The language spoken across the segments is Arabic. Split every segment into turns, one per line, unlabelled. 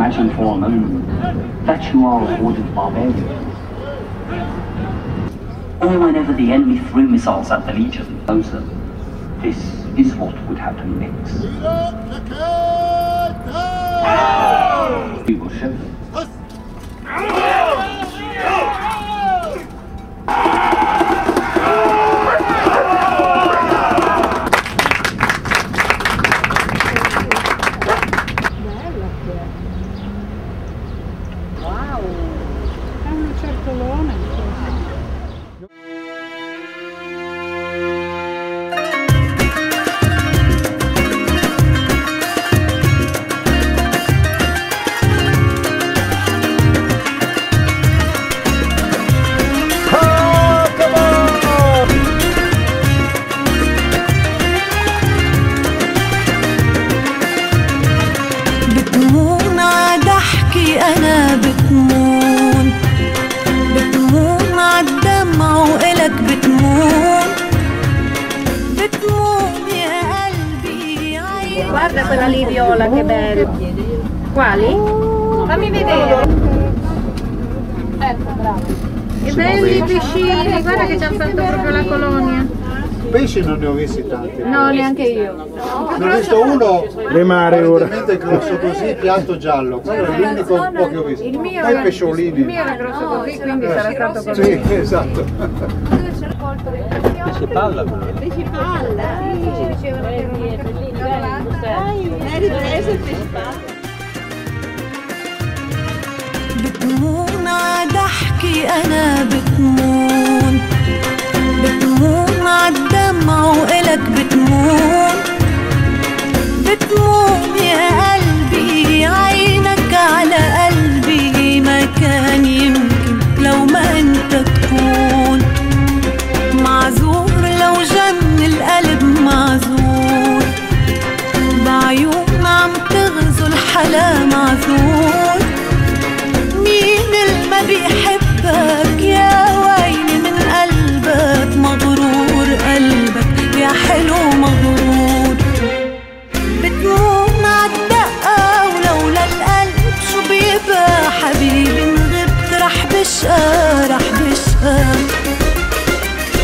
Imagine for a moment that you are a horde of barbarians. Or whenever the enemy threw missiles at the Legion, closer. This is what would happen next. We will show them.
Guarda quella lì viola che bella. Quali? Fammi vedere. Ecco, bravo. Che belli i pescini, guarda che ci hanno fatto proprio la colonia.
Pesci non ne ho visti tanti.
No, neanche io.
Ne ho visto uno
Le mare ora.
grosso così, piatto giallo. Quello è l'unico un po' che ho visto.
Il mio,
Poi
era,
pesciolini.
il mio era grosso così, quindi sarà stato così.
Sì, esatto.
Pesce palla.
Pesci palla,
بتمون عاد أحكي أنا بتمون. بتمون عالدمع وإلك بتمون. بتمون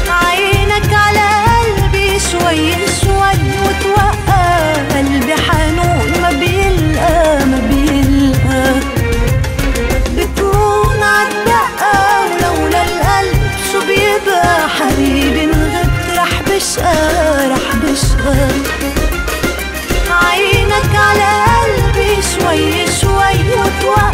عينك على قلبي شوي شوي وتوقع قلبي حنون ما بيلقى ما بيلقى. بتمون عالدقة ولولا القلب شو بيبقى؟ حبيبي إن غبت رح بشقى رح بشقى. عينك على قلبي شوي شوي وتوقع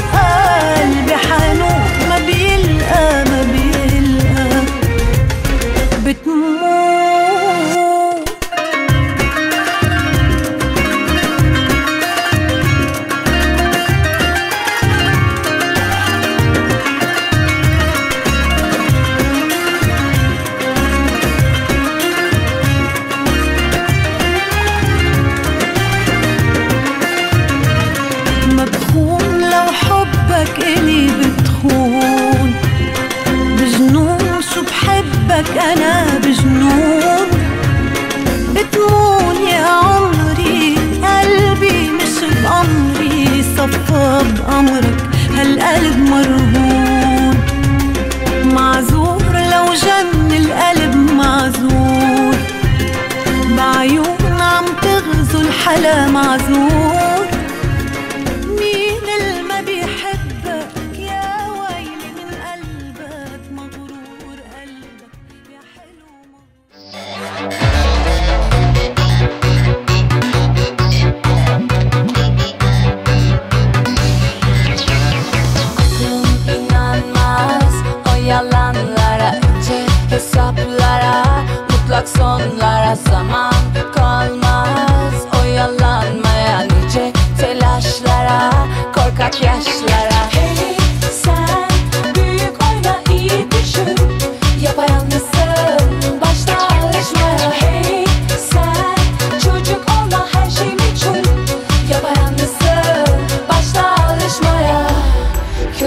满足。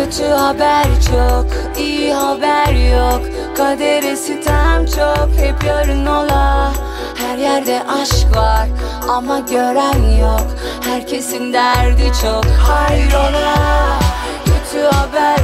Kötü haber çok, iyi haber yok. Kaderi sitem çok, hep yarın ola. Her yerde aşk var ama gören yok. Herkesin derdi çok, hayrola. Kötü haber